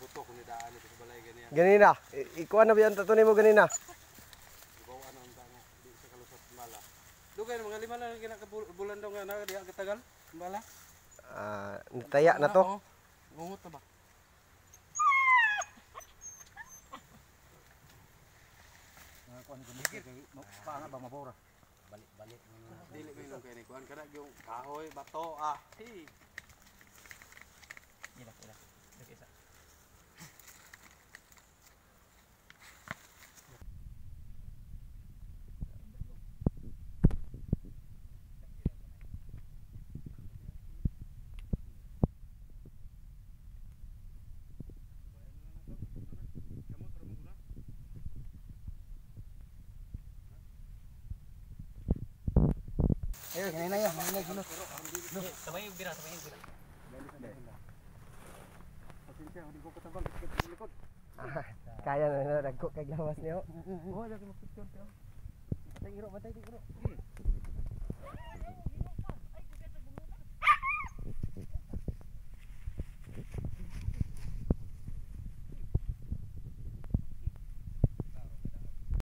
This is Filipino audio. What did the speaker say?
daan ito sa balay ganyan. Ganina. I- ikuha na ba yan tatunay mo ganina? Ibawa na ang tanga. Di sa kalusot bala. Dugay mga lima lang ginakabulan daw nga na diha katagal. Bala. Ah, taya na to. Oo. Gungot na ba? Paano ba mabora? Balik-balik. Dili yung kay ni kuan kana yung kahoy bato ah. Hey. Ayun, hinay na yan. Hinay na Sabay yung bira, sabay yung bira. Pasensya, hindi ko katabang. Likod. Kaya na na dagko kay gawas niyo. Oo, lagi mo picture. Batay iro, batay iro.